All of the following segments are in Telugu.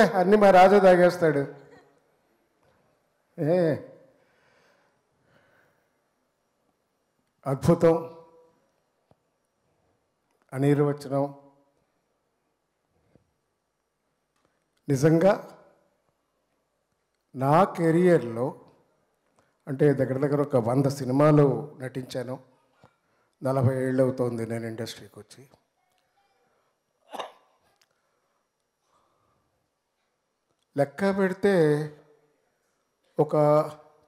అన్ని మా రాజు తాగేస్తాడు. ఏ అద్భుతం. అనిర్వచనం. నిజంగా నా కెరియర్లో అంటే దగ్గర దగ్గర ఒక వంద సినిమాలు నటించాను. నలభై ఏళ్ళు అవుతోంది నేను ఇండస్ట్రీకి వచ్చి. లెక్క పెడితే ఒక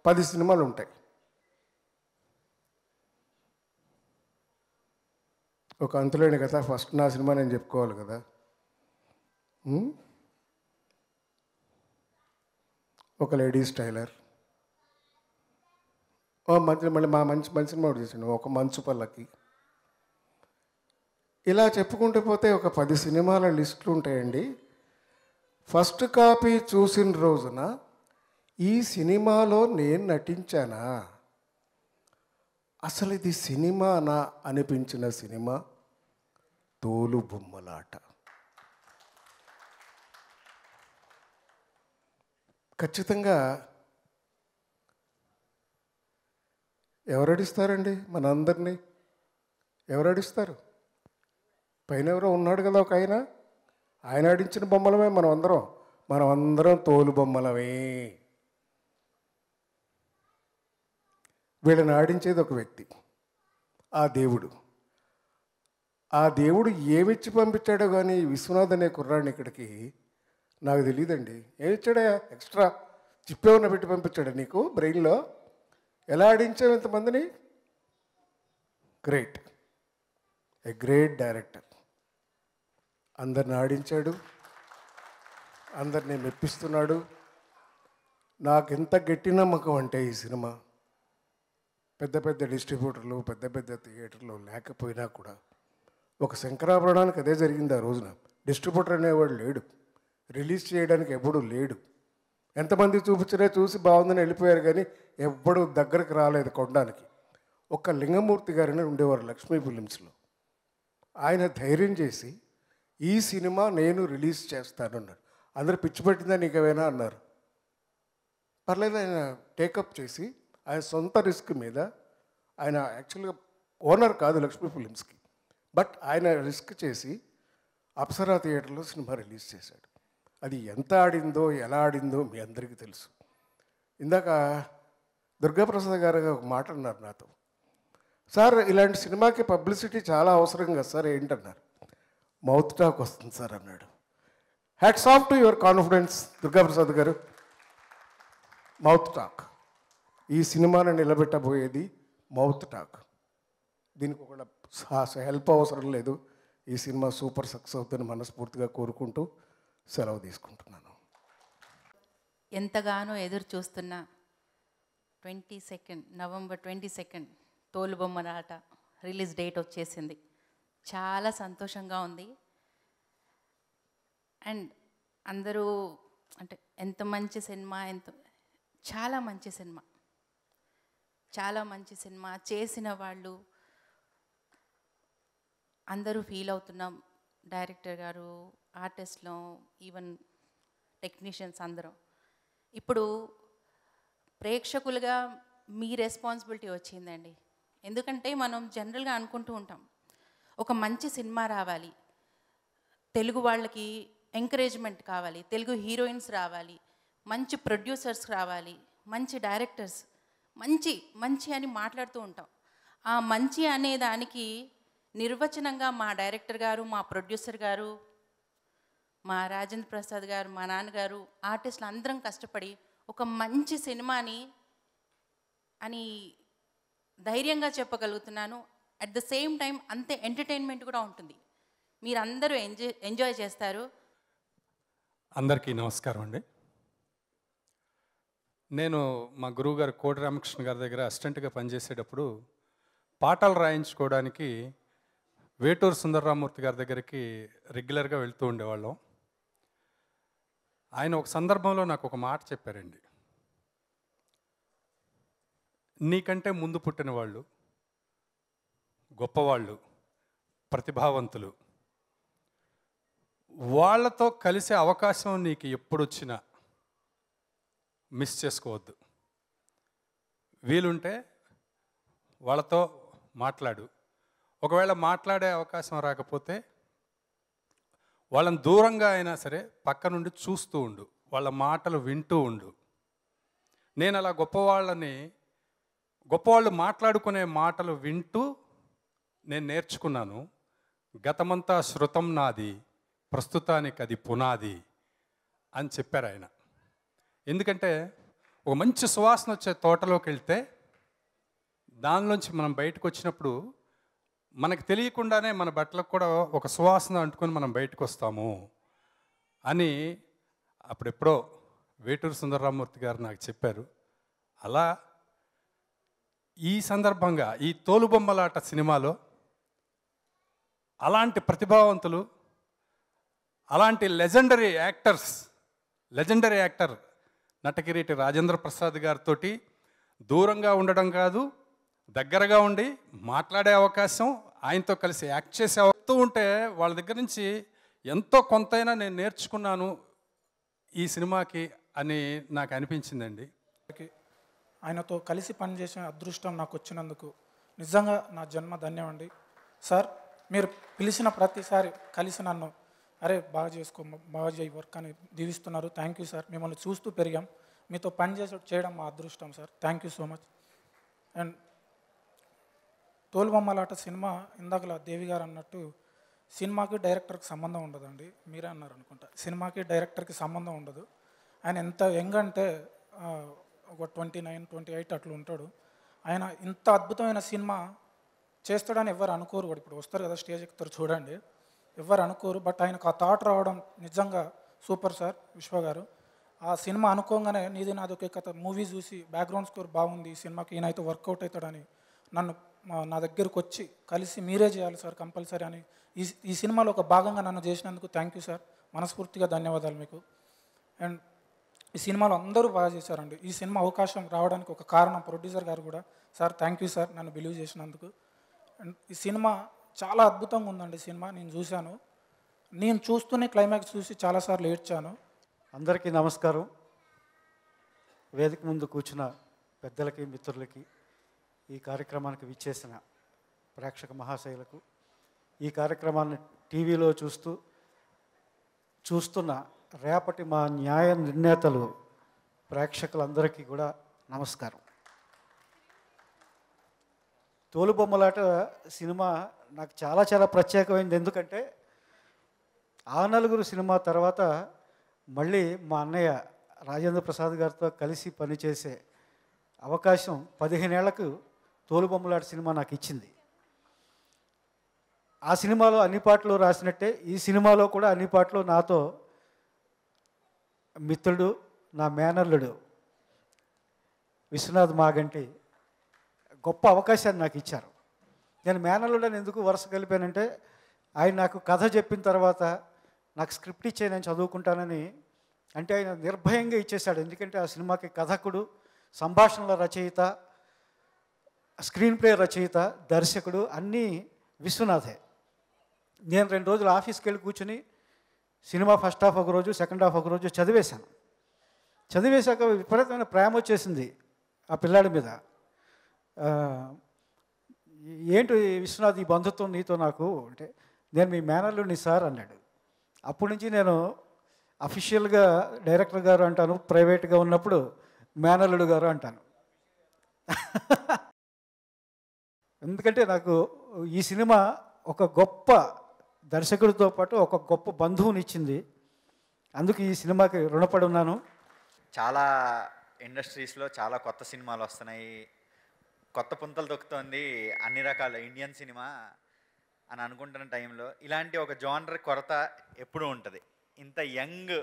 పది సినిమాలు ఉంటాయి. ఒక అంతులేని కదా ఫస్ట్ నా సినిమా నేను చెప్పుకోవాలి కదా. ఒక లేడీస్ టైలర్ మధ్యలో మంచి మళ్ళీ మా మంచి మంచి సినిమా ఒకటి చేసాను ఒక మంచు పల్లకి. ఇలా చెప్పుకుంటూ పోతే ఒక పది సినిమాల లిస్టులు ఉంటాయండి. ఫస్ట్ కాపీ చూసిన రోజున ఈ సినిమాలో నేను నటించానా? అసలు ఇది సినిమానా అనిపించిన సినిమా? తోలు బొమ్మలాట. ఖచ్చితంగా ఎవరడిస్తారండి మనందరినీ? ఎవరడిస్తారు? పైన ఎవరో ఉన్నాడు కదా ఒక ఆయన? ఆయన ఆడించిన బొమ్మలమే మనం అందరం మనం అందరం తోలు బొమ్మలమే. వీళ్ళని ఆడించేది ఒక వ్యక్తి ఆ దేవుడు. ఆ దేవుడు ఏమిచ్చి పంపించాడో కానీ విశ్వనాథ్ అనే కుర్రాడిని ఇక్కడికి నాకు తెలియదండి ఏమిచ్చాడా? ఎక్స్ట్రా చిప్పేమన్నా పెట్టి పంపించాడు నీకు బ్రెయిన్లో? ఎలా ఆడించావు ఇంతమందిని? గ్రేట్. A great director. అందరిని ఆడించాడు. అందరిని మెప్పిస్తున్నాడు. నాకు ఎంత గట్టి నమ్మకం అంటే ఈ సినిమా. పెద్ద పెద్ద డిస్ట్రిబ్యూటర్లు పెద్ద పెద్ద థియేటర్లు లేకపోయినా కూడా ఒక శంకరాభరణానికి అదే జరిగింది ఆ రోజున. డిస్ట్రిబ్యూటర్ అనేవాడు లేడు. రిలీజ్ చేయడానికి ఎప్పుడూ లేడు. ఎంతమంది చూపించినా చూసి బాగుందని వెళ్ళిపోయారు కానీ ఎవ్వడు దగ్గరకు రాలేదు కొనడానికి. ఒక్క లింగమూర్తి గారిని ఉండేవారు లక్ష్మీ ఫిలిమ్స్లో. ఆయన ధైర్యం చేసి ఈ సినిమా నేను రిలీజ్ చేస్తానన్నాడు అందరు పిచ్చి పట్టిందా నీకేమైనా అన్నారు. పర్లేదు ఆయన టేకప్ చేసి ఆయన సొంత రిస్క్ మీద ఆయన యాక్చువల్గా ఓనర్ కాదు లక్ష్మీ ఫిలిమ్స్కి. బట్ ఆయన రిస్క్ చేసి అప్సరా థియేటర్లో సినిమా రిలీజ్ చేశాడు. అది ఎంత ఆడిందో ఎలా ఆడిందో మీ అందరికీ తెలుసు. ఇందాక దుర్గాప్రసాద్ గారు ఒక మాట అన్నారు నాతో. సార్ ఇలాంటి సినిమాకి పబ్లిసిటీ చాలా అవసరం కదా సార్ ఏంటన్నారు? మౌత్ టాక్ వస్తుంది సార్ అన్నాడు. Hats off to your confidence Durgaprasad గారు. Mouth talk. ఈ సినిమాను నిలబెట్టబోయేది మౌత్ టాక్. దీనికి ఒక హెల్ప్ అవసరం లేదు. ఈ సినిమా సూపర్ సక్సెస్ అవుతుందని మనస్ఫూర్తిగా కోరుకుంటూ సెలవు తీసుకుంటున్నాను. ఎంతగానో ఎదురు చూస్తున్న twenty second November twenty second Tholubommalata release date వచ్చేసింది. చాలా సంతోషంగా ఉంది. అండ్ అందరూ అంటే ఎంత మంచి సినిమా ఎంత చాలా మంచి సినిమా. చాలా మంచి సినిమా చేసిన వాళ్ళు అందరూ ఫీల్ అవుతున్నాం. డైరెక్టర్ గారు ఆర్టిస్ట్లో ఈవెన్ టెక్నీషియన్స్ అందరం. ఇప్పుడు ప్రేక్షకులుగా మీ రెస్పాన్సిబిలిటీ వచ్చిందండి. ఎందుకంటే మనం జనరల్గా అనుకుంటూ ఉంటాం. ఒక మంచి సినిమా రావాలి. తెలుగు వాళ్ళకి ఎంకరేజ్మెంట్ కావాలి. తెలుగు హీరోయిన్స్ రావాలి. మంచి ప్రొడ్యూసర్స్ రావాలి. మంచి డైరెక్టర్స్ మంచి మంచి అని మాట్లాడుతూ ఉంటాం. ఆ మంచి అనే దానికి నిర్వచనంగా మా డైరెక్టర్ గారు మా ప్రొడ్యూసర్ గారు మా రాజేంద్ర ప్రసాద్ గారు మా నాన్నగారు ఆర్టిస్టులు అందరం కష్టపడి ఒక మంచి సినిమాని అని ధైర్యంగా చెప్పగలుగుతున్నాను. అట్ ద సేమ్ టైం అంతే ఎంటర్టైన్మెంట్ కూడా ఉంటుంది. మీరందరూ ఎంజాయ్ ఎంజాయ్ చేస్తారు. అందరికీ నమస్కారం అండి. నేను మా గురువు గారు కోటి రామకృష్ణ గారి దగ్గర అసిస్టెంట్గా పనిచేసేటప్పుడు పాటలు రాయించుకోవడానికి వేటూరు సుందరరామూర్తి గారి దగ్గరికి రెగ్యులర్గా వెళ్తూ ఉండేవాళ్ళం. ఆయన ఒక సందర్భంలో నాకు ఒక మాట చెప్పారండి. నీకంటే ముందు పుట్టిన వాళ్ళు గొప్పవాళ్ళు ప్రతిభావంతులు. వాళ్ళతో కలిసే అవకాశం నీకు ఎప్పుడు వచ్చినా మిస్ చేసుకోవద్దు. వీలుంటే వాళ్ళతో మాట్లాడు. ఒకవేళ మాట్లాడే అవకాశం రాకపోతే వాళ్ళని దూరంగా అయినా సరే పక్క నుండి చూస్తూ ఉండు. వాళ్ళ మాటలు వింటూ ఉండు. నేను అలా గొప్పవాళ్ళని గొప్పవాళ్ళు మాట్లాడుకునే మాటలు వింటూ నేను నేర్చుకున్నాను గతమంతా శృతం నాది ప్రస్తుతానికి అది పునాది అని చెప్పారు ఆయన. ఎందుకంటే ఒక మంచి సువాసన వచ్చే తోటలోకి వెళ్తే దానిలోంచి మనం బయటకు వచ్చినప్పుడు మనకు తెలియకుండానే మన బట్టలకు కూడా ఒక సువాసన అంటుకొని మనం బయటకు వస్తాము అని అప్పుడెప్పుడో వేటూరు సుందరరామూర్తి గారు నాకు చెప్పారు. అలా ఈ సందర్భంగా ఈ తోలుబొమ్మలాట సినిమాలో అలాంటి ప్రతిభావంతులు అలాంటి legendary actors legendary actor Natakireeti Rajendra Prasad గారితో దూరంగా ఉండడం కాదు దగ్గరగా ఉండి మాట్లాడే అవకాశం ఆయనతో కలిసి యాక్ట్ చేసే అవుతూ ఉంటే వాళ్ళ దగ్గర నుంచి ఎంతో కొంతైనా నేను నేర్చుకున్నాను ఈ సినిమాకి అని నాకు అనిపించిందండి. ఆయనతో కలిసి పనిచేసే అదృష్టం నాకు వచ్చినందుకు నిజంగా నా జన్మ ధన్యమండి సార్ మీరు పిలిచిన ప్రతిసారి కలిసి నన్ను అరే బాగా చేసుకో బాగా చేయి వర్క్ అని దీవిస్తున్నారు. Thank you sir. మిమ్మల్ని చూస్తూ పెరిగాం. మీతో పని చేసే చేయడం మా అదృష్టం sir. Thank you so much. And Tholubommalata cinema ఇందాకలా దేవి గారు అన్నట్టు సినిమాకి డైరెక్టర్కి సంబంధం ఉండదండి. మీరే అన్నారు అనుకుంటా. సినిమాకి డైరెక్టర్కి సంబంధం ఉండదు. ఆయన ఎంత యంగ్ అంటే ఒక ట్వంటీ నైన్ ట్వంటీ ఎయిట్ అట్లా ఉంటాడు. ఆయన ఇంత అద్భుతమైన సినిమా చేస్తాడని ఎవరు అనుకోరు వాడు ఇప్పుడు వస్తారు కదా స్టేజ్ ఎక్కుతారు చూడండి. ఎవరు అనుకోరు. బట్ ఆయనకు ఆ థాట్ రావడం నిజంగా సూపర్ సార్ విశ్వ గారు. ఆ సినిమా అనుకోగానే నీది నాది ఒకే కథ. మూవీ చూసి బ్యాక్గ్రౌండ్ స్కోర్ బాగుంది. ఈ సినిమాకి ఈయనైతే వర్కౌట్ అవుతాడని నన్ను నా దగ్గరకు వచ్చి కలిసి మీరే చేయాలి సార్ కంపల్సరీ అని ఈ ఈ సినిమాలో ఒక భాగంగా నన్ను చేసినందుకు థ్యాంక్ యూ సార్. మనస్ఫూర్తిగా ధన్యవాదాలు మీకు. అండ్ ఈ సినిమాలో అందరూ బాగా చేశారండి. ఈ సినిమా అవకాశం రావడానికి ఒక కారణం ప్రొడ్యూసర్ గారు కూడా. సార్ థ్యాంక్ యూ సార్ నన్ను బిలీవ్ చేసినందుకు. అండ్ ఈ సినిమా చాలా అద్భుతంగా ఉందండి సినిమా నేను చూశాను. నేను చూస్తూనే క్లైమాక్స్ చూసి చాలాసార్లు ఏడ్చాను. అందరికీ నమస్కారం. వేదిక ముందు కూర్చున్న పెద్దలకి మిత్రులకి ఈ కార్యక్రమానికి విచ్చేసిన ప్రేక్షక మహాశైలకు ఈ కార్యక్రమాన్ని టీవీలో చూస్తూ చూస్తున్న రేపటి మా న్యాయ నిర్ణేతలు ప్రేక్షకులందరికీ కూడా నమస్కారం. తోలుబొమ్మలాట సినిమా నాకు చాలా చాలా ప్రత్యేకమైంది. ఎందుకంటే ఆ నలుగురు సినిమా తర్వాత మళ్ళీ మా అన్నయ్య రాజేంద్ర ప్రసాద్ గారితో కలిసి పనిచేసే అవకాశం పదిహేనేళ్ళకు తోలుబొమ్మలాట సినిమా నాకు ఇచ్చింది. ఆ సినిమాలో అన్ని పాటలు రాసినట్టే ఈ సినిమాలో కూడా అన్ని పాటలు నాతో మిత్రుడు నా మేనల్లుడు విశ్వనాథ్ మాగంటి గొప్ప అవకాశాన్ని నాకు ఇచ్చారు. నేను మేనల్లుడని ఎందుకు వరుస కలిపానంటే ఆయన నాకు కథ చెప్పిన తర్వాత నాకు స్క్రిప్ట్ ఇచ్చే నేను చదువుకుంటానని అంటే ఆయన నిర్భయంగా ఇచ్చేశాడు. ఎందుకంటే ఆ సినిమాకి కథకుడు సంభాషణల రచయిత స్క్రీన్ ప్లే రచయిత దర్శకుడు అన్నీ విశ్వనాథే. నేను రెండు రోజులు ఆఫీస్కి వెళ్ళి కూర్చుని సినిమా ఫస్ట్ హాఫ్ ఒక రోజు సెకండ్ హాఫ్ ఒక రోజు చదివేశాను. చదివేశాక విపరీతమైన ప్రేమ వచ్చేసింది ఆ పిల్లాడి మీద. ఏంటి విశ్వనాథ్ ఈ బంధుత్వం నీతో నాకు అంటే నేను మీ మేనల్లుని సార్ అన్నాడు. అప్పటి నుంచి నేను అఫీషియల్గా డైరెక్టర్ గారు అంటాను ప్రైవేట్గా ఉన్నప్పుడు మేనల్లుడు గారు అంటాను. ఎందుకంటే నాకు ఈ సినిమా ఒక గొప్ప దర్శకుడితో పాటు ఒక గొప్ప బంధువునిచ్చింది అందుకు ఈ సినిమాకి రుణపడి ఉన్నాను. చాలా ఇండస్ట్రీస్లో చాలా కొత్త సినిమాలు వస్తున్నాయి. కొత్త పుంతలు తొక్కుతోంది అన్ని రకాల ఇండియన్ సినిమా అని అనుకుంటున్న టైంలో ఇలాంటి ఒక జానర్ కొరత ఎప్పుడూ ఉంటుంది. ఇంత యంగ్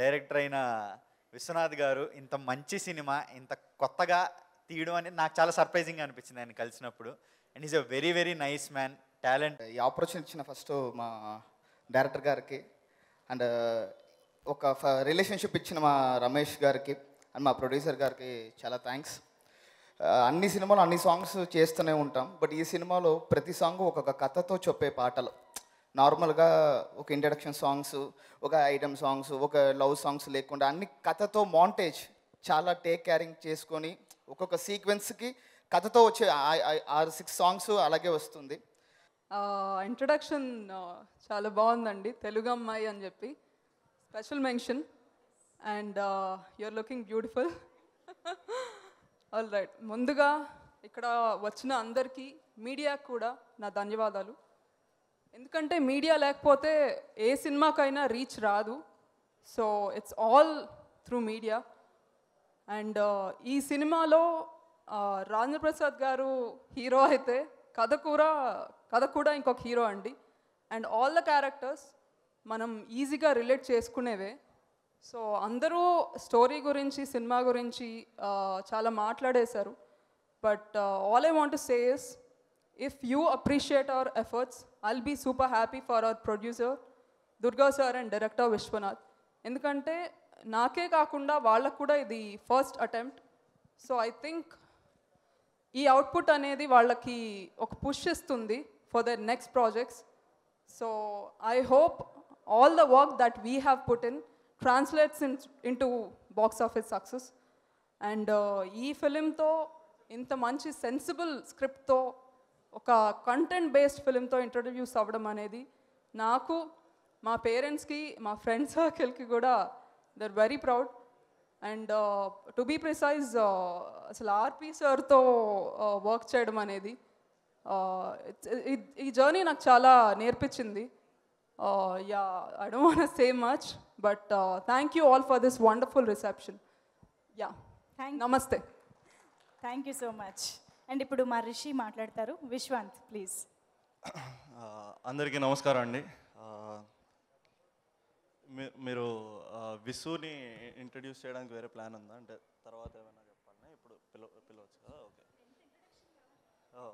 డైరెక్టర్ అయిన విశ్వనాథ్ గారు ఇంత మంచి సినిమా ఇంత కొత్తగా తీయడం అనేది నాకు చాలా సర్ప్రైజింగ్ అనిపించింది ఆయన కలిసినప్పుడు. And is a very very nice man talent. ఈ ఆపర్చునిటీ ఇచ్చిన ఫస్ట్ మా డైరెక్టర్ గారికి అండ్ ఒక రిలేషన్షిప్ ఇచ్చిన మా రమేష్ గారికి అండ్ మా ప్రొడ్యూసర్ గారికి చాలా థ్యాంక్స్. అన్ని సినిమాలు అన్ని సాంగ్స్ చేస్తూనే ఉంటాం. బట్ ఈ సినిమాలో ప్రతి సాంగ్ ఒక్కొక్క కథతో చెప్పే పాటలు. నార్మల్గా ఒక ఇంట్రడక్షన్ సాంగ్స్ ఒక ఐటమ్ సాంగ్స్ ఒక లవ్ సాంగ్స్ లేకుండా అన్ని కథతో మాంటేజ్ చాలా టేక్ క్యారింగ్ చేసుకొని ఒక్కొక్క సీక్వెన్స్కి కథతో వచ్చే ఆరు సిక్స్ సాంగ్స్ అలాగే వస్తుంది. ఇంట్రడక్షన్ చాలా బాగుందండి. తెలుగు అమ్మాయి అని చెప్పి special mention and you're looking beautiful all right ముందుగా ఇక్కడ వచ్చిన అందరికీ మీడియాకు కూడా నా ధన్యవాదాలు. ఎందుకంటే మీడియా లేకపోతే ఏ సినిమాకైనా రీచ్ రాదు. So it's all through media and ఈ సినిమాలో uh, రాజేంద్ర ప్రసాద్ గారు హీరో అయితే కథ కూడా కథ కూడా ఇంకొక హీరో అండి. అండ్ ఆల్ ద క్యారెక్టర్స్ మనం ఈజీగా రిలేట్ చేసుకునేవే. సో అందరూ స్టోరీ గురించి సినిమా గురించి చాలా మాట్లాడేశారు. But all I want says if you appreciate our efforts I'll be super happy for our producer Durga sir and director Vishwanath ఎందుకంటే నాకే కాకుండా వాళ్ళకు కూడా ఇది first attempt so I think ఈ అవుట్పుట్ అనేది వాళ్ళకి ఒక పుష్ ఇస్తుంది for their next projects so I hope all the work that we have put in translates in in to box office success and ఈ ఫిలింతో ఇంత మంచి సెన్సిబుల్ స్క్రిప్ట్తో ఒక కంటెంట్ బేస్డ్ ఫిలింతో ఇంట్రొడ్యూస్ అవ్వడం అనేది నాకు మా పేరెంట్స్కి మా ఫ్రెండ్ సర్కిల్కి కూడా they're very proud and to be precise అసలు ఆర్పి సార్తో వర్క్ చేయడం అనేది uh, ఈ జర్నీ నాకు చాలా నేర్పించింది. Yeah I don't want say much but thank you all for this wonderful reception yeah thank నమస్తే thank you so much and ఇప్పుడు మా రిషి మాట్లాడతారు. విశ్వాంత్ ప్లీజ్ ఆ, అందరికీ నమస్కారం అండి. మీరు విసుని ఇంట్రడ్యూస్ చేయడానికి వేరే ప్లాన్ ఉందా? అంటే తర్వాత ఏమైనా చెప్పాలన్నా? ఇప్పుడు పిలవ పిలవచ్చు కదా? ఓకే.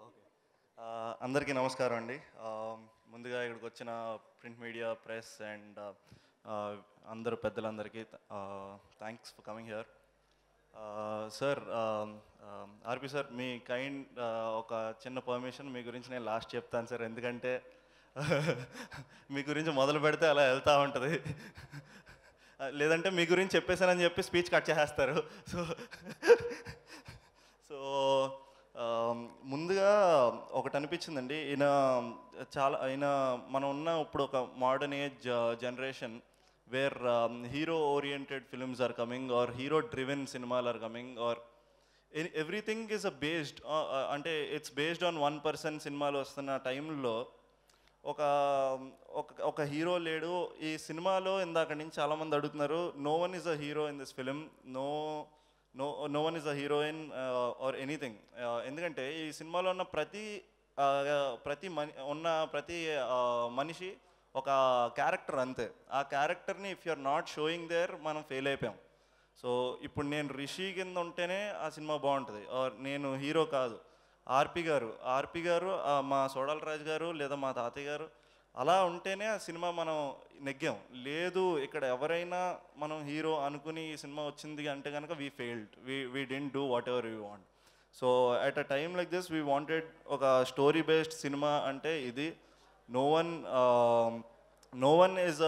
ఓకే. ఆ, అందరికీ నమస్కారం అండి. ఆ, ముందుగా ఇక్కడికి వచ్చిన ప్రింట్ మీడియా ప్రెస్ అండ్ అందరు పెద్దలందరికీ thanks for coming here sir RP sir me kind ఒక చిన్న పర్మిషన్ మీ గురించి నేను లాస్ట్ చెప్తాను సార్ ఎందుకంటే మీ గురించి మొదలు పెడితే అలా వెళ్తూ ఉంటుంది. లేదంటే మీ గురించి చెప్పేశానని చెప్పి స్పీచ్ కట్ చేసేస్తారు. సో ముందుగా ఒకటి అనిపించిందండి. ఈయన చాలా ఈయన మనం ఉన్న ఇప్పుడు ఒక modern age generation where hero oriented films are coming are hero driven సినిమాలు are coming are everything is a based అంటే it's based on one person సినిమాలు వస్తున్న టైంలో ఒక ఒక ఒక హీరో లేడు. ఈ సినిమాలో ఇందాక నుంచి చాలామంది అడుగుతున్నారు no one is a hero in this film no no no one is a heroine or anything ఎందుకంటే ఈ సినిమాలో ఉన్న ప్రతి ప్రతి మని ఉన్న ప్రతి మనిషి ఒక క్యారెక్టర్ అంతే. ఆ క్యారెక్టర్ని if you're not showing there మనం ఫెయిల్ అయిపోయాం. సో ఇప్పుడు నేను రిషి కింద ఉంటేనే ఆ సినిమా బాగుంటుంది. ఆర్ నేను హీరో కాదు. ఆర్పి గారు. ఆర్పి గారు మా సోడల్ రాజు గారు లేదా మా తాతయ్య గారు అలా ఉంటేనే ఆ సినిమా మనం నెగ్గాం. లేదు ఇక్కడ ఎవరైనా మనం హీరో అనుకుని ఈ సినిమా వచ్చింది అంటే కనుక we failed we we didn't do whatever we want so at a time like this we wanted ఒక స్టోరీ బేస్డ్ సినిమా అంటే ఇది. No one no one is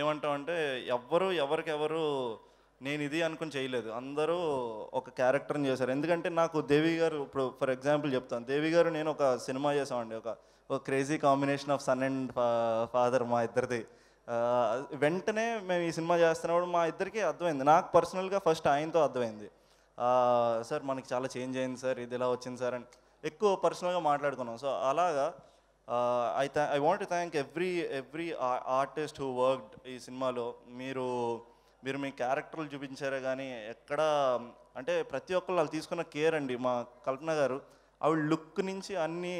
ఏమంటాం అంటే ఎవ్వరు ఎవరికెవరు నేను ఇది అనుకుని చేయలేదు. అందరూ ఒక క్యారెక్టర్ని చేశారు. ఎందుకంటే నాకు దేవి గారు ఇప్పుడు ఫర్ ఎగ్జాంపుల్ చెప్తాను. దేవి గారు నేను ఒక సినిమా చేసామండి ఒక ఒక crazy combination of son and father మా ఇద్దరిది. వెంటనే మేము ఈ సినిమా చేస్తున్నప్పుడు మా ఇద్దరికి అర్థమైంది. నాకు పర్సనల్గా ఫస్ట్ ఆయనతో అర్థమైంది. సార్ మనకి చాలా చేంజ్ అయింది సార్ ఇది ఇలా వచ్చింది సార్ అని ఎక్కువ పర్సనల్గా మాట్లాడుకున్నాం. సో అలాగా I థ్యా I want thank every every artist who worked ఈ సినిమాలో. మీరు మీరు మీ క్యారెక్టర్లు చూపించారే కానీ ఎక్కడ అంటే ప్రతి ఒక్కళ్ళు వాళ్ళు తీసుకున్న కేర్ అండి మా కల్పన గారు. ఆవిడ లుక్ నుంచి అన్నీ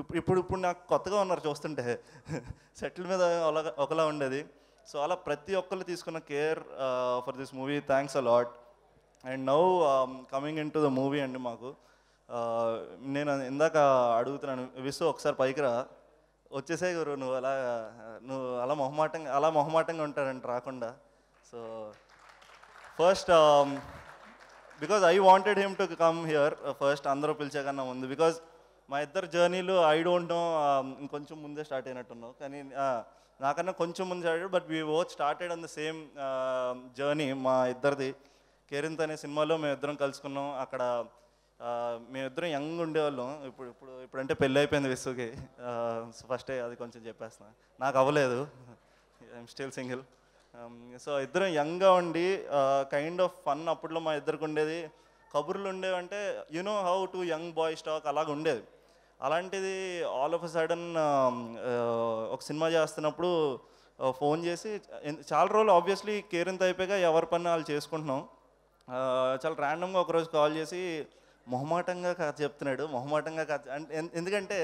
ఇప్పుడు ఇప్పుడు ఇప్పుడు నాకు కొత్తగా ఉన్నారు చూస్తుంటే. సెటిల్ మీద ఒకలా ఒకలా ఉండేది. సో అలా ప్రతి ఒక్కళ్ళు తీసుకున్న care for this movie thanks a lot. And now coming in to the movie అండి మాకు. నేను ఇందాక అడుగుతున్నాను విసు ఒకసారి పైకి రా. వచ్చేసే గురు నువ్వు అలా నువ్వు అలా మొహమాటంగా అలా మొహమాటంగా ఉంటాడంట రాకుండా. So first because I wanted him to come here first అందరూ పిలిచే కన్నా ముందు. బికాజ్ మా ఇద్దరు జర్నీలు ఐ డోంట్ నో ఇంకొంచెం ముందే స్టార్ట్ అయినట్టున్నావు. కానీ నాకన్నా కొంచెం ముందు start but we both started on the same journey మా ఇద్దరిది. కేరింత్ అనే సినిమాలో మేము ఇద్దరం కలుసుకున్నాం. అక్కడ మేమిద్దరం యంగ్ ఉండేవాళ్ళం. ఇప్పుడు ఇప్పుడు ఇప్పుడంటే పెళ్ళి అయిపోయింది విసుకి. ఫస్టే అది కొంచెం చెప్పేస్తున్నా. నాకు అవ్వలేదు. ఐఎమ్ స్టిల్ సింగిల్ సో ఇద్దరం యంగ్గా ఉండి కైండ్ ఆఫ్ ఫన్ అప్పట్లో మా ఇద్దరికి ఉండేది. కబుర్లు ఉండేవంటే you know how two young boy stock అలాగ ఉండేది అలాంటిది ఆల్ ఆఫ్ అ సడన్ ఒక సినిమా చేస్తున్నప్పుడు uh, ఫోన్ చేసి చాలా రోజులు ఆబ్వియస్లీ కేరింత అయిపోయాక ఎవరి పని వాళ్ళు చేసుకుంటున్నాం. Uh, చాలా ర్యాండమ్గా ఒకరోజు కాల్ చేసి మొహమాటంగా కథ చెప్తున్నాడు మొహమాటంగా కథ ఎందుకంటే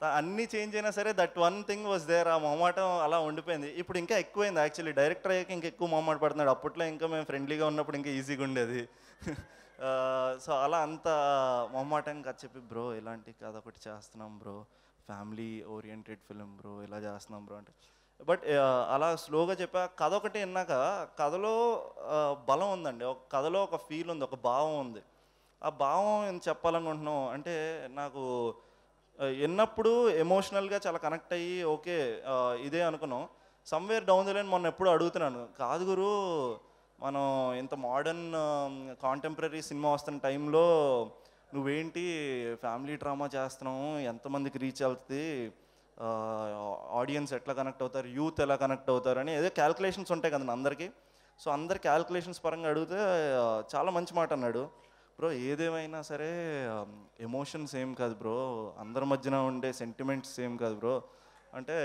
అన్నీ చేంజ్ అయినా సరే that one thing was there ఆ మొహమాటం అలా ఉండిపోయింది. ఇప్పుడు ఇంకా ఎక్కువైంది యాక్చువల్లీ డైరెక్టర్ అయ్యాక ఇంకా ఎక్కువ మొహమాట పడుతున్నాడు. అప్పట్లో ఇంకా మేము ఫ్రెండ్లీగా ఉన్నప్పుడు ఇంకా ఈజీగా ఉండేది. సో అలా అంత మొమ్మాటంగా చెప్పి బ్రో ఇలాంటి కథ ఒకటి చేస్తున్నాం bro. Family oriented film bro. ఇలా చేస్తున్నాం బ్రో. అంటే బట్ అలా స్లోగా చెప్పా. కథ ఒకటి విన్నాక కథలో బలం ఉందండి. ఒక కథలో ఒక ఫీల్ ఉంది ఒక భావం ఉంది. ఆ భావం చెప్పాలనుకుంటున్నాం అంటే నాకు ఎన్నప్పుడు విన్నప్పుడు ఎమోషనల్గా చాలా కనెక్ట్ అయ్యి ఓకే ఇదే అనుకున్నాం. సమ్వేర్ డౌన్ ద లైన్ మొన్న ఎప్పుడు అడుగుతున్నాను. కాదు గురు మనం ఇంత మోడర్న్ కాంటెంపరీ సినిమా వస్తున్న టైంలో నువ్వేంటి ఫ్యామిలీ డ్రామా చేస్తున్నావు? ఎంతమందికి రీచ్ అవుతుంది ఆడియన్స్ ఎట్లా కనెక్ట్ అవుతారు? యూత్ ఎలా కనెక్ట్ అవుతారు? అని ఏదో క్యాల్కులేషన్స్ ఉంటాయి కదండి అందరికీ. సో అందరి క్యాల్కులేషన్స్ పరంగా అడిగితే చాలా మంచి మాట అన్నాడు. బ్రో ఏదేమైనా సరే um, ఎమోషన్స్ ఏం కాదు బ్రో అందరి మధ్యన ఉండే సెంటిమెంట్స్ సేమ్ కాదు బ్రో అంటే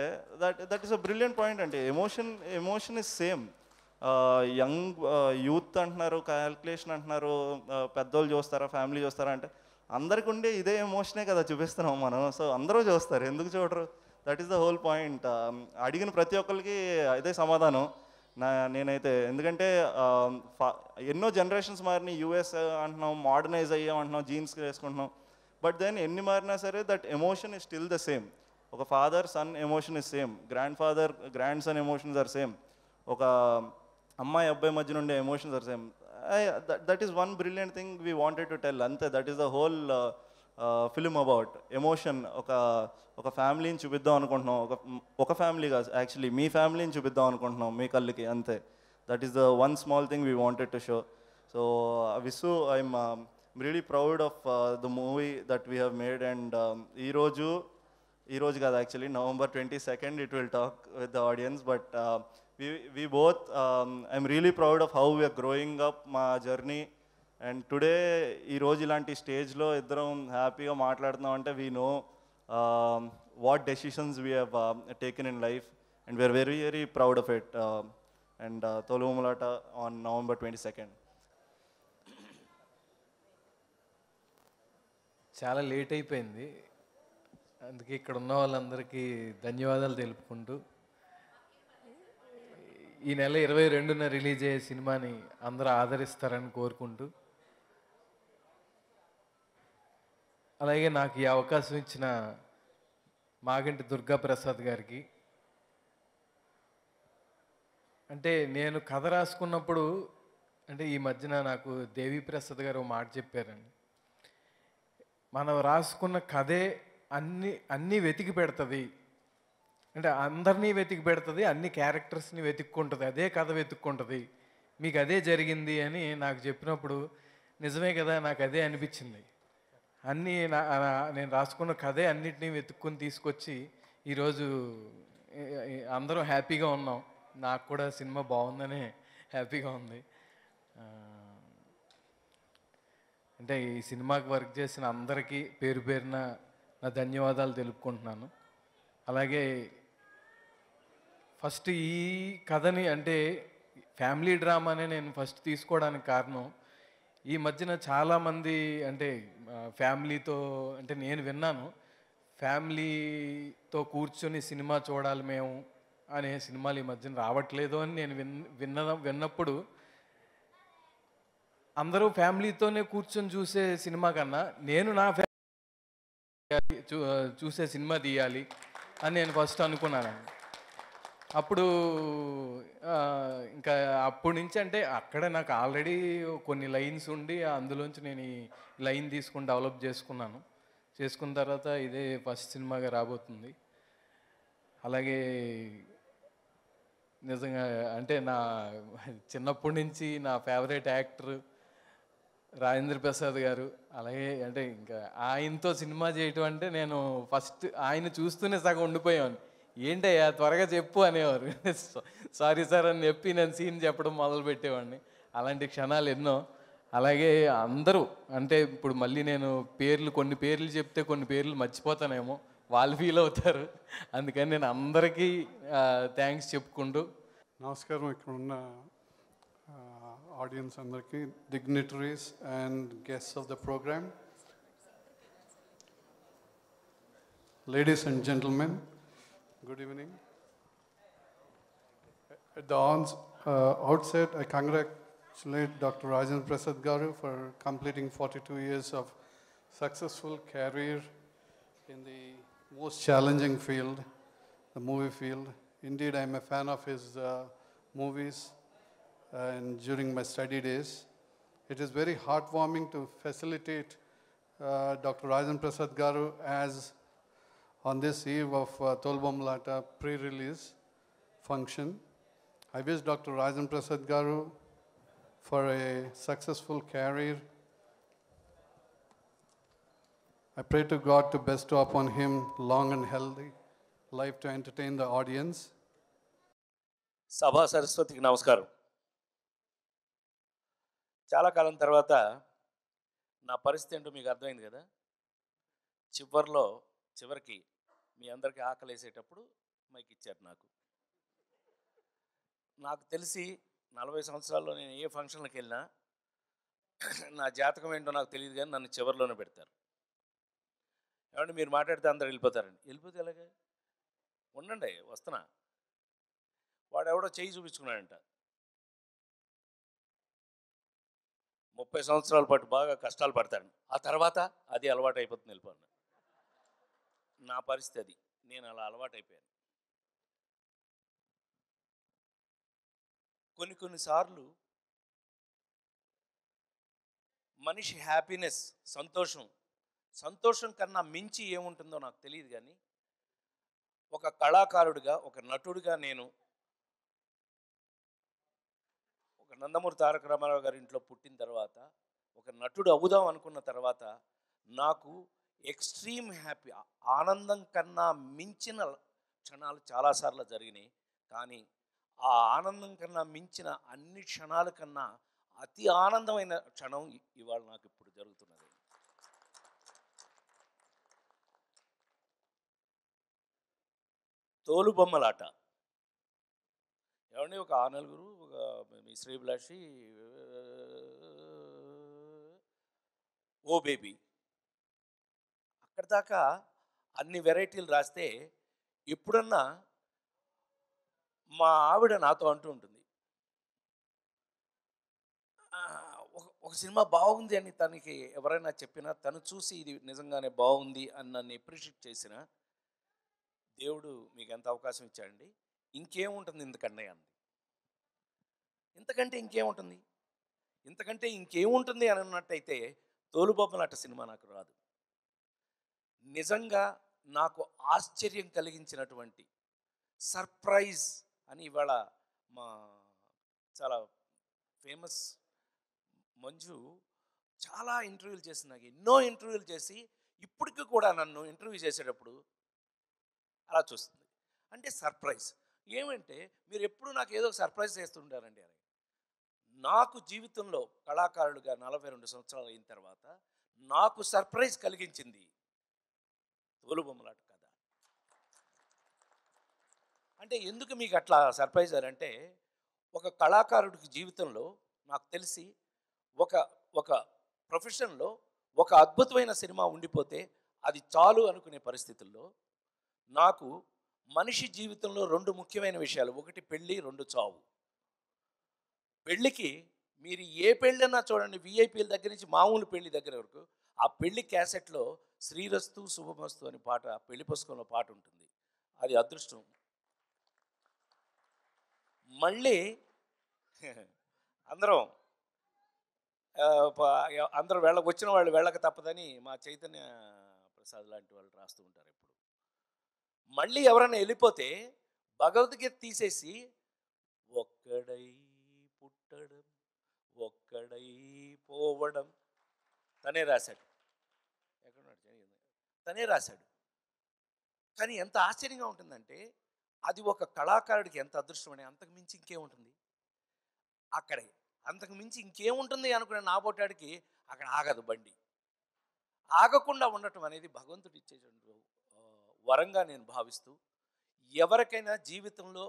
that that is a brilliant point అంటే emotion emotion is same young youth అంటున్నారు క్యాల్కులేషన్ అంటున్నారు పెద్దోళ్ళు చూస్తారా ఫ్యామిలీ చూస్తారా అంటే అందరికి ఉండే ఇదే ఎమోషనే కదా చూపిస్తున్నాం మనం. సో అందరూ చూస్తారు. ఎందుకు చూడరు? That is the whole point అడిగిన ప్రతి ఒక్కరికి ఇదే సమాధానం. నా నేనైతే ఎందుకంటే ఎన్నో జనరేషన్స్ మారినాయి. యూఎస్ అంటున్నాం మోడర్నైజ్ అయ్యాం అంటున్నాం జీన్స్ వేసుకుంటున్నాం. బట్ దెన్ ఎన్ని మారినా సరే that emotion is still the same ఒక father son emotion is same grandfather grandson emotions are same ఒక అమ్మాయి అబ్బాయి మధ్య ఉండే emotions are same that is one brilliant thing we wanted to tell అంతే that is the whole film about emotion ఒక ఒక ఫ్యామిలీని చూపిద్దాం అనుకుంటున్నాం. ఒక ఒక ఫ్యామిలీ కాదు యాక్చువల్లీ మీ ఫ్యామిలీని చూపిద్దాం అనుకుంటున్నాం మీ కళ్ళకి అంతే. That is the one small thing we wanted to show so Visu I'm really proud of the movie that we have made and ఈరోజు ఈరోజు కాదు actually November twenty second it will talk with the audience but we we both I'm really proud of how we're growing up మా జర్నీ అండ్ టుడే ఈరోజు ఇలాంటి స్టేజ్లో ఇద్దరం హ్యాపీగా మాట్లాడుతున్నాం అంటే we know what decisions we have taken in life and we're very very proud of it and తొలుమలాట on November twenty second చాలా లేట్ అయిపోయింది. అందుకే ఇక్కడ ఉన్న వాళ్ళందరికీ ధన్యవాదాలు తెలుపుకుంటూ ఈ నెల ఇరవై రెండున రిలీజ్ అయ్యే సినిమాని అందరూ ఆదరిస్తారని కోరుకుంటూ అలాగే నాకు ఈ అవకాశం ఇచ్చిన మాగంటి దుర్గా ప్రసాద్ గారికి. అంటే నేను కథ రాసుకున్నప్పుడు అంటే ఈ మధ్యన నాకు దేవి ప్రసాద్ గారు ఒక మాట చెప్పారండి. మనం రాసుకున్న కథే అన్ని అన్నీ వెతికి పెడుతుంది. అంటే అందరినీ వెతికి పెడుతుంది అన్ని క్యారెక్టర్స్ని వెతుక్కుంటుంది అదే కథ వెతుక్కుంటుంది. మీకు అదే జరిగింది అని నాకు చెప్పినప్పుడు నిజమే కదా నాకు అదే అనిపించింది. అన్నీ నా- నేను రాసుకున్న కథే అన్నిటినీ వెతుక్కుని తీసుకొచ్చి ఈరోజు అందరం హ్యాపీగా ఉన్నాం. నాకు కూడా సినిమా బాగుందనే హ్యాపీగా ఉంది. అంటే ఈ సినిమాకి వర్క్ చేసిన అందరికీ పేరు పేరున నా ధన్యవాదాలు తెలుపుకుంటున్నాను. అలాగే ఫస్ట్ ఈ కథని అంటే ఫ్యామిలీ డ్రామానే నేను ఫస్ట్ తీసుకోవడానికి కారణం. ఈ మధ్యన చాలామంది అంటే ఫ్యామిలీతో అంటే నేను విన్నాను. ఫ్యామిలీతో కూర్చొని సినిమా చూడాలి మేము అనే సినిమాలు ఈ మధ్యన రావట్లేదు అని నేను విన్ విన్న విన్నప్పుడు అందరూ ఫ్యామిలీతోనే కూర్చొని చూసే సినిమా కన్నా నేను నా ఫ్యామిలీ చూ- చూసే సినిమా తీయాలి అని నేను ఫస్ట్ అనుకున్నాను అప్పుడు ఇంకా అప్పటి నుంచి అంటే అక్కడ నాకు ఆల్రెడీ కొన్ని లైన్స్ ఉండి అందులోంచి నేను ఈ లైన్ తీసుకుని డెవలప్ చేసుకున్నాను. చేసుకున్న తర్వాత ఇదే ఫస్ట్ సినిమాగా రాబోతుంది. అలాగే నిజంగా అంటే నా చిన్నప్పటి నుంచి నా ఫేవరెట్ యాక్టర్ రాజేంద్ర ప్రసాద్ గారు. అలాగే అంటే ఇంకా ఆయనతో సినిమా చేయటం అంటే నేను ఫస్ట్ ఆయన చూస్తూనే సగం ఉండిపోయాను ఏంటయ్యా త్వరగా చెప్పు అనేవారు. సారీ సార్ అని చెప్పి నేను సీన్ చెప్పడం మొదలు పెట్టేవాడిని అలాంటి క్షణాలు ఎన్నో. అలాగే అందరూ అంటే ఇప్పుడు మళ్ళీ నేను పేర్లు కొన్ని పేర్లు చెప్తే కొన్ని పేర్లు మర్చిపోతానేమో. వాళ్ళు ఫీల్ అవుతారు. అందుకని నేను అందరికీ థ్యాంక్స్ చెప్పుకుంటూ. నమస్కారం. ఇక్కడ ఉన్న ఆడియన్స్ అందరికీ dignitaries and guest of the program ladies and gentlemen Good evening. At the uh, outset, I congratulate Dr. Rajan Prasad Garu for completing 42 years of successful career in the most challenging field, the movie field. Indeed, I'm a fan of his uh, movies uh, and during my study days. It is very heartwarming to facilitate uh, Dr. Rajan Prasad Garu as on this eve of uh, Tolbomlata pre-release function. I wish Dr. Rajan Prasad Garu for a successful career. I pray to God to bestow upon him long and healthy life to entertain the audience. సభా సరస్వతికి నమస్కారం చాలా కాలం తర్వాత నా పరిస్థితి ఏంటో మీకు అర్థమైంది కదా చివరిలో చివరికి మీ అందరికీ ఆకలేసేటప్పుడు మైక్ ఇచ్చారు నాకు. నాకు తెలిసి నలభై సంవత్సరాల్లో నేను ఏ ఫంక్షన్లకు వెళ్ళినా నా జాతకం ఏంటో నాకు తెలియదు కానీ నన్ను చివరిలోనే పెడతారు. ఏమంటే మీరు మాట్లాడితే అందరు వెళ్ళిపోతారండి. వెళ్ళిపోతే ఎలాగే? ఉండండి వస్తున్నా. వాడు ఎవడో చేయి చూపించుకున్నాడంట. ముప్పై సంవత్సరాల పాటు బాగా కష్టాలు పడతాడు ఆ తర్వాత అది అలవాటు అయిపోతుంది వెళ్ళిపోను నా పరిస్థితి అది. నేను అలా అలవాటైపోయాను. కొన్ని కొన్నిసార్లు మనిషి హ్యాపీనెస్ సంతోషం సంతోషం కన్నా మించి ఏముంటుందో నాకు తెలియదు కానీ ఒక కళాకారుడిగా ఒక నటుడిగా నేను ఒక నందమూరి తారక రామారావు గారి ఇంట్లో పుట్టిన తర్వాత ఒక నటుడు అవుదాం అనుకున్న తర్వాత నాకు ఎక్స్ట్రీమ్ హ్యాపీ ఆనందం కన్నా మించిన క్షణాలు చాలాసార్లు జరిగినాయి. కానీ ఆ ఆనందం కన్నా మించిన అన్ని క్షణాల కన్నా అతి ఆనందమైన క్షణం ఇవాళ నాకు ఇప్పుడు జరుగుతున్నది. తోలుబొమ్మలాట ఏమండి ఒక ఆ నలుగురు ఒక మీ శ్రీభిలాషి ఓ బేబీ. అక్కడ దాకా అన్ని వెరైటీలు రాస్తే ఎప్పుడన్నా మా ఆవిడ నాతో అంటూ ఉంటుంది. ఒక ఒక సినిమా బాగుంది అని తనకి ఎవరైనా చెప్పినా తను చూసి ఇది నిజంగానే బాగుంది అని నన్ను ఎప్రిషియేట్ చేసిన దేవుడు మీకు ఎంత అవకాశం ఇచ్చాడండి. ఇంకేముంటుంది ఇంతకంటే అంది. ఇంతకంటే ఇంకేముంటుంది? ఇంతకంటే ఇంకేముంటుంది అని అన్నట్టయితే తోలుబొమ్మలాట సినిమా నాకు రాదు. నిజంగా నాకు ఆశ్చర్యం కలిగించినటువంటి సర్ప్రైజ్ అని ఇవాళ మా చాలా ఫేమస్ మంజు చాలా ఇంటర్వ్యూలు చేసి నాకు ఎన్నో ఇంటర్వ్యూలు చేసి ఇప్పటికి కూడా నన్ను ఇంటర్వ్యూ చేసేటప్పుడు అలా చూస్తుంది. అంటే సర్ప్రైజ్. ఏమంటే మీరు ఎప్పుడు నాకు ఏదో సర్ప్రైజ్ చేస్తుంటారండి అని. నాకు జీవితంలో కళాకారుడిగా నలభై రెండు సంవత్సరాలు అయిన తర్వాత నాకు సర్ప్రైజ్ కలిగించింది తోలుబొమ్మలాట కథ. అంటే ఎందుకు మీకు అట్లా సర్ప్రైజ్ అంటే ఒక కళాకారుడికి జీవితంలో నాకు తెలిసి ఒక ఒక ప్రొఫెషన్లో ఒక అద్భుతమైన సినిమా ఉండిపోతే అది చాలు అనుకునే పరిస్థితుల్లో నాకు మనిషి జీవితంలో రెండు ముఖ్యమైన విషయాలు ఒకటి పెళ్ళి రెండు చావు. పెళ్ళికి మీరు ఏ పెళ్ళైనా చూడండి విఐపీల దగ్గర నుంచి మామూలు పెళ్ళి దగ్గర వరకు ఆ పెళ్ళి క్యాసెట్లో శ్రీరస్తు శుభమస్తు అని పాట పెళ్ళి పుస్తకంలో పాట ఉంటుంది. అది అదృష్టం. మళ్ళీ అందరం అందరూ వెళ్ళ వచ్చిన వాళ్ళు వెళ్ళక తప్పదని మా చైతన్య ప్రసాద్ లాంటి వాళ్ళు రాస్తూ ఉంటారు ఇప్పుడు మళ్ళీ ఎవరైనా వెళ్ళిపోతే భగవద్గీత తీసేసి ఒక్కడై పుట్టడం ఒక్కడై పోవడం తనే రాశాడు. తనే రాశాడు. కానీ ఎంత ఆశ్చర్యంగా ఉంటుందంటే అది ఒక కళాకారుడికి ఎంత అదృష్టమని అంతకు మించి ఇంకేముంటుంది? అక్కడే అంతకు మించి ఇంకేముంటుంది అనుకునే నాబోటాడికి అక్కడ ఆగదు బండి. ఆగకుండా ఉండటం అనేది భగవంతుడు ఇచ్చేటువంటి వరంగా నేను భావిస్తూ ఎవరికైనా జీవితంలో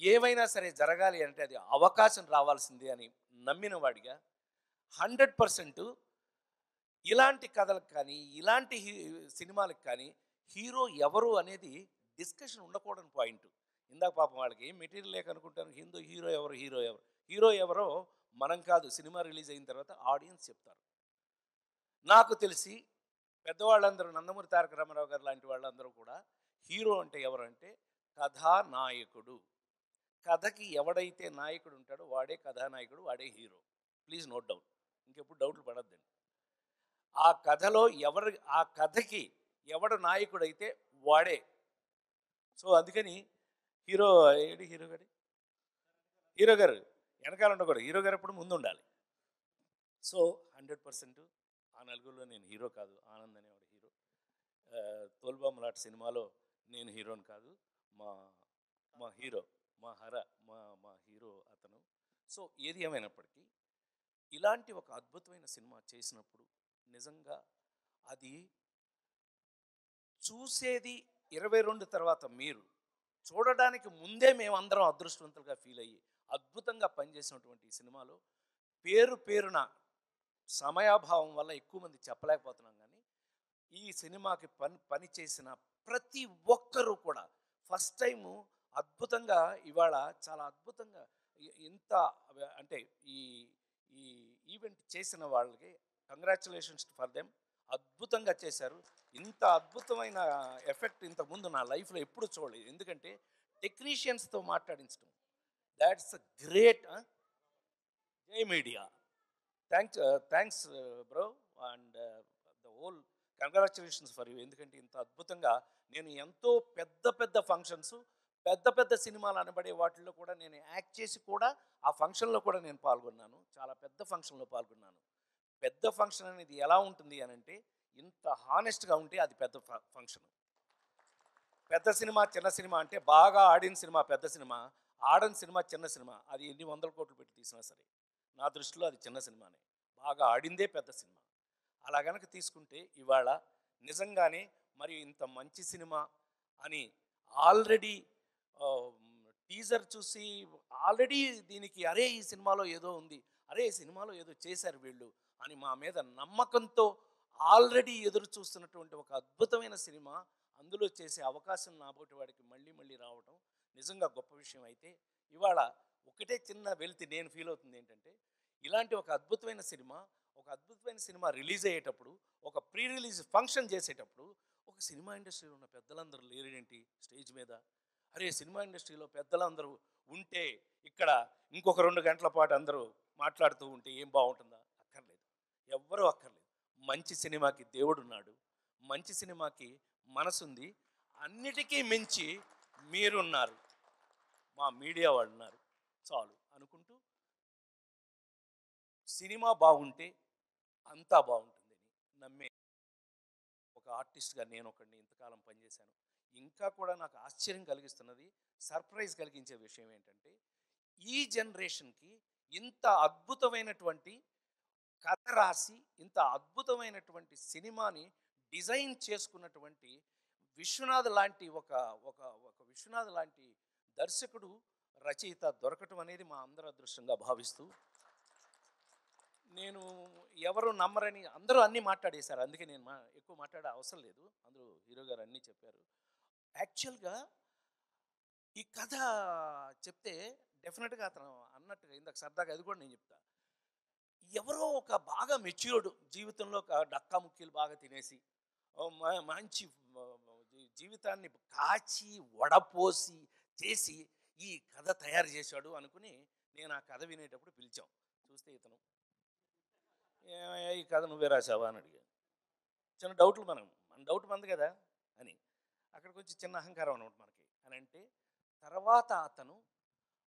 ఏవైనా సరే జరగాలి అంటే అది అవకాశం రావాల్సిందే అని నమ్మిన వాడిగా హండ్రెడ్ పర్సెంట్ ఇలాంటి కథలకు కానీ ఇలాంటి హీ సినిమాలకు కానీ హీరో ఎవరు అనేది డిస్కషన్ ఉండకూడని పాయింట్. ఇందాక పాపం వాళ్ళకి మెటీరియల్ లేక అనుకుంటాను హిందూ హీరో ఎవరు హీరో ఎవరు? హీరో ఎవరో మనం కాదు సినిమా రిలీజ్ అయిన తర్వాత ఆడియన్స్ చెప్తారు. నాకు తెలిసి పెద్దవాళ్ళందరూ నందమూరి తారక రామారావు గారు లాంటి వాళ్ళందరూ కూడా హీరో అంటే ఎవరంటే కథానాయకుడు. కథకి ఎవడైతే నాయకుడు ఉంటాడో వాడే కథానాయకుడు వాడే హీరో. Please note down. ఇంకెప్పుడు డౌట్లు పడద్దండి. ఆ కథలో ఎవరు ఆ కథకి ఎవడు నాయకుడైతే వాడే. సో అందుకని హీరో ఏడి హీరో గారి? హీరో గారు వెనకాల ఉండకూడదు. హీరో గారు ఎప్పుడు ముందు ఉండాలి సో హండ్రెడ్ పర్సెంట్ ఆ నలుగురిలో నేను హీరో కాదు. ఆనంద్ అనేవాడు హీరో. ఆ, తోల్బామ్లాట్ సినిమాలో నేను హీరోని కాదు. మా మా హీరో మా హర మా మా హీరో అతను. సో ఏది ఏమైనప్పటికీ ఇలాంటి ఒక అద్భుతమైన సినిమా చేసినప్పుడు నిజంగా అది చూసేది ఇరవై రెండు తర్వాత మీరు. చూడడానికి ముందే మేమందరం అదృష్టవంతులుగా ఫీల్ అయ్యి అద్భుతంగా పనిచేసినటువంటి ఈ సినిమాలో పేరు పేరున సమయాభావం వల్ల ఎక్కువ మంది చెప్పలేకపోతున్నాం కానీ ఈ సినిమాకి పని పని చేసిన ప్రతి ఒక్కరూ కూడా ఫస్ట్ టైము అద్భుతంగా ఇవాళ చాలా అద్భుతంగా ఇంత అంటే ఈ ఈ ఈవెంట్ చేసిన వాళ్ళకి కంగ్రాచులేషన్స్ ఫర్ దెమ్. అద్భుతంగా చేశారు. ఇంత అద్భుతమైన ఎఫెక్ట్ ఇంతకుముందు నా లైఫ్లో ఎప్పుడు చూడలేదు. ఎందుకంటే టెక్నీషియన్స్తో మాట్లాడించడం that's a great Jai media. Thanks thanks bro. And the whole congratulations for you. ఎందుకంటే ఇంత అద్భుతంగా నేను ఎంతో పెద్ద పెద్ద ఫంక్షన్స్ పెద్ద పెద్ద సినిమాలు అనబడే వాటిల్లో కూడా నేను యాక్ట్ చేసి కూడా ఆ ఫంక్షన్లో కూడా నేను పాల్గొన్నాను. చాలా పెద్ద ఫంక్షన్లో పాల్గొన్నాను. పెద్ద ఫంక్షన్ అనేది ఎలా ఉంటుంది అని అంటే ఇంత హానెస్ట్గా ఉంటే అది పెద్ద ఫంక్షన్. పెద్ద సినిమా చిన్న సినిమా అంటే బాగా ఆడిన సినిమా పెద్ద సినిమా ఆడని సినిమా చిన్న సినిమా అది ఎన్ని వందల కోట్లు పెట్టి తీసినా సరే నా దృష్టిలో అది చిన్న సినిమానే. బాగా ఆడిందే పెద్ద సినిమా. అలా గనక తీసుకుంటే ఇవాళ నిజంగానే మరి ఇంత మంచి సినిమా అని ఆల్రెడీ టీజర్ చూసి ఆల్రెడీ దీనికి అరే ఈ సినిమాలో ఏదో ఉంది అరే ఈ సినిమాలో ఏదో చేశారు వీళ్ళు అని మా మీద నమ్మకంతో ఆల్రెడీ ఎదురు చూస్తున్నటువంటి ఒక అద్భుతమైన సినిమా అందులో చేసే అవకాశం నాబోటి వాడికి మళ్ళీ మళ్ళీ రావడం నిజంగా గొప్ప విషయం అయితే ఇవాళ ఒకటే చిన్న వెళ్తే నేను ఫీల్ అవుతుంది ఏంటంటే ఇలాంటి ఒక అద్భుతమైన సినిమా ఒక అద్భుతమైన సినిమా రిలీజ్ అయ్యేటప్పుడు ఒక ప్రీ రిలీజ్ ఫంక్షన్ చేసేటప్పుడు ఒక సినిమా ఇండస్ట్రీలో ఉన్న పెద్దలందరూ లేరేంటి స్టేజ్ మీద? అరే సినిమా ఇండస్ట్రీలో పెద్దలందరూ ఉంటే ఇక్కడ ఇంకొక రెండు గంటల పాటు అందరూ మాట్లాడుతూ ఉంటే ఏం బాగుంటుందా? ఎవ్వరూ అక్కర్లేదు. మంచి సినిమాకి దేవుడున్నాడు. మంచి సినిమాకి మనసుంది. అన్నిటికీ మించి మీరున్నారు. మా మీడియా వాళ్ళు ఉన్నారు చాలు అనుకుంటూ సినిమా బాగుంటే అంతా బాగుంటుందని నమ్మే ఒక ఆర్టిస్ట్గా నేను ఒకడిని ఇంతకాలం పనిచేశాను. ఇంకా కూడా నాకు ఆశ్చర్యం కలిగిస్తున్నది సర్ప్రైజ్ కలిగించే విషయం ఏంటంటే ఈ జనరేషన్కి ఇంత అద్భుతమైనటువంటి కథ రాసి ఇంత అద్భుతమైనటువంటి సినిమాని డిజైన్ చేసుకున్నటువంటి విశ్వనాథ్ లాంటి ఒక ఒక ఒక విశ్వనాథ్ లాంటి దర్శకుడు రచయిత దొరకటం అనేది మా అందరి అదృష్టంగా భావిస్తూ నేను ఎవరు నమ్మరని అందరూ అన్నీ మాట్లాడేశారు. అందుకే నేను మా ఎక్కువ మాట్లాడే అవసరం లేదు. అందరూ హీరో గారు అన్నీ చెప్పారు. యాక్చువల్గా ఈ కథ చెప్తే డెఫినెట్గా అతను అన్నట్టుగా ఇందాక సరదాగా అది కూడా నేను చెప్తాను ఎవరో ఒక బాగా మెచ్యూర్డ్ జీవితంలో ఒక డక్కా ముక్కీలు బాగా తినేసి మంచి జీవితాన్ని కాచి వడపోసి చేసి ఈ కథ తయారు చేశాడు అనుకుని నేను ఆ కథ వినేటప్పుడు పిలిచాం. చూస్తే ఇతను ఈ కథ నువ్వే రాసావా అని అడిగాను చిన్న డౌట్లు మనం మన డౌట్ మంది కదా అని. అక్కడికి వచ్చి చిన్న అహంకారం అనమాట మనకి. అని అంటే తర్వాత అతను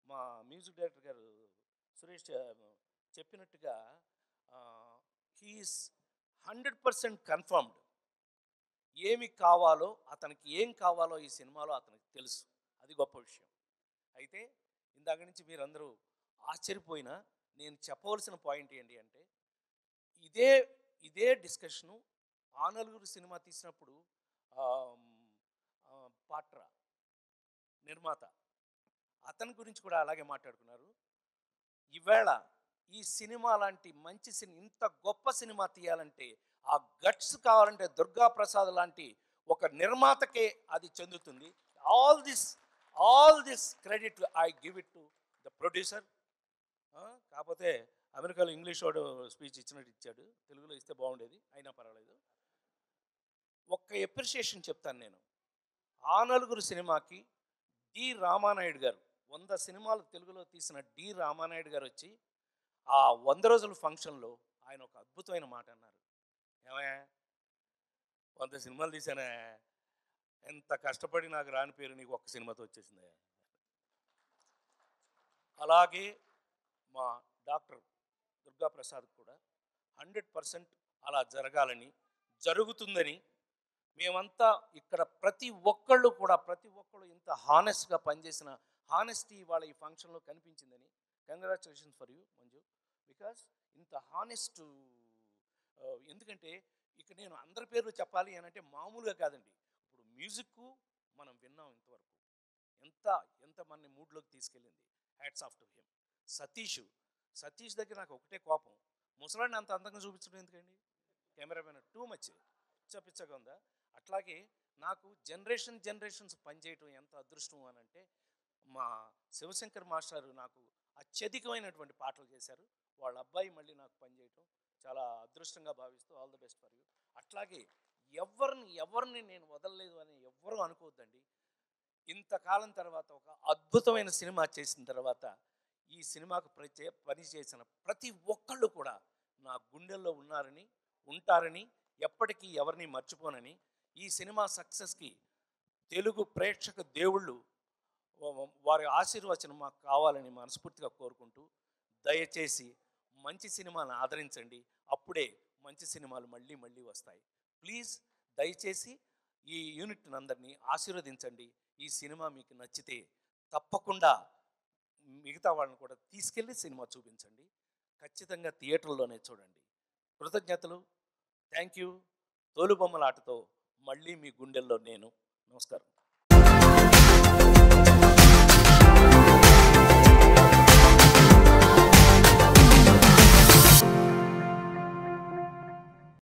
మా మ్యూజిక్ డైరెక్టర్ గారు సురేష్ చెప్పినట్టుగా హీఈస్ హండ్రెడ్ పర్సెంట్ కన్ఫర్మ్డ్ ఏమి కావాలో అతనికి ఏం కావాలో ఈ సినిమాలో అతనికి తెలుసు. అది గొప్ప విషయం. అయితే ఇందాక నుంచి మీరందరూ ఆశ్చర్యపోయినా నేను చెప్పవలసిన పాయింట్ ఏంటి అంటే ఇదే ఇదే డిస్కషను ఆ నలుగురు సినిమా తీసినప్పుడు ఆమ్, పాట్రా నిర్మాత అతని గురించి కూడా అలాగే మాట్లాడుకున్నారు. ఈవేళ ఈ సినిమా లాంటి మంచి సినిమా ఇంత గొప్ప సినిమా తీయాలంటే ఆ గట్స్ కావాలంటే దుర్గా ప్రసాద్ లాంటి ఒక నిర్మాతకే అది చెందుతుంది. All this all this credit I give it to the producer కాకపోతే అమెరికాలో ఇంగ్లీష్ వాడు స్పీచ్ ఇచ్చినట్టు ఇచ్చాడు. తెలుగులో ఇస్తే బాగుండేది అయినా పర్వాలేదు. ఒక్క ఎప్రిషియేషన్ చెప్తాను నేను. ఆ నలుగురు సినిమాకి డి రామానాయుడు గారు వంద సినిమాలు తెలుగులో తీసిన డి రామానాయుడు గారు వచ్చి ఆ వంద రోజుల ఫంక్షన్లో ఆయన ఒక అద్భుతమైన మాట అన్నారు. ఏమయ్యా? వంద సినిమాలు తీసానే ఎంత కష్టపడి నాకు రాని పేరు నీకు ఒక్క సినిమాతో వచ్చేసింది అలాగే మా డాక్టర్ దుర్గా ప్రసాద్ కూడా హండ్రెడ్ పర్సెంట్ అలా జరగాలని జరుగుతుందని మేమంతా ఇక్కడ ప్రతి ఒక్కళ్ళు కూడా ప్రతి ఒక్కళ్ళు ఇంత హానెస్ట్గా పనిచేసిన హానెస్టీ వాళ్ళ ఈ ఫంక్షన్లో కనిపించిందని congratulations for you Manju because honest honest uh, ఎందుకంటే ఇక నేను అందరి పేర్లు చెప్పాలి అని అంటే మామూలుగా కాదండి. ఇప్పుడు మ్యూజిక్ మనం విన్నాం ఇంతవరకు. ఎంత ఎంత మన మూడ్లోకి తీసుకెళ్ళింది. Hats off to him Satish Satish దగ్గర నాకు ఒకటే కోపం. ముసలాన్ని అంత అందంగా చూపించడం ఎందుకండి? కెమెరామెన్ టూ మచ్ చూపించగా ఉందా? అట్లాగే నాకు జనరేషన్ జనరేషన్స్ పనిచేయటం ఎంత అదృష్టం అని అంటే మా శివశంకర్ మాస్టర్ నాకు అత్యధికమైనటువంటి పాటలు చేశారు. వాళ్ళ అబ్బాయి మళ్ళీ నాకు పనిచేయటం చాలా అదృష్టంగా భావిస్తూ all the best for you. అట్లాగే ఎవరిని ఎవరిని నేను వదలలేదు అని ఎవ్వరూ అనుకోవద్దండి. ఇంతకాలం తర్వాత ఒక అద్భుతమైన సినిమా చేసిన తర్వాత ఈ సినిమాకు ప్రచే పని చేసిన ప్రతి ఒక్కళ్ళు కూడా నా గుండెల్లో ఉన్నారని ఉంటారని ఎప్పటికీ ఎవరిని మర్చిపోనని ఈ సినిమా సక్సెస్కి తెలుగు ప్రేక్షక దేవుళ్ళు వారి ఆశీర్వచనం మాకు కావాలని మనస్ఫూర్తిగా కోరుకుంటూ దయచేసి మంచి సినిమాలను ఆదరించండి. అప్పుడే మంచి సినిమాలు మళ్ళీ మళ్ళీ వస్తాయి. ప్లీజ్ దయచేసి ఈ యూనిట్ని అందరినీ ఆశీర్వదించండి. ఈ సినిమా మీకు నచ్చితే తప్పకుండా మిగతా వాళ్ళని కూడా తీసుకెళ్ళి సినిమా చూపించండి. ఖచ్చితంగా థియేటర్లోనే చూడండి. కృతజ్ఞతలు. Thank you. తోలుబొమ్మలాటతో మళ్ళీ మీ గుండెల్లో నేను. నమస్కారం.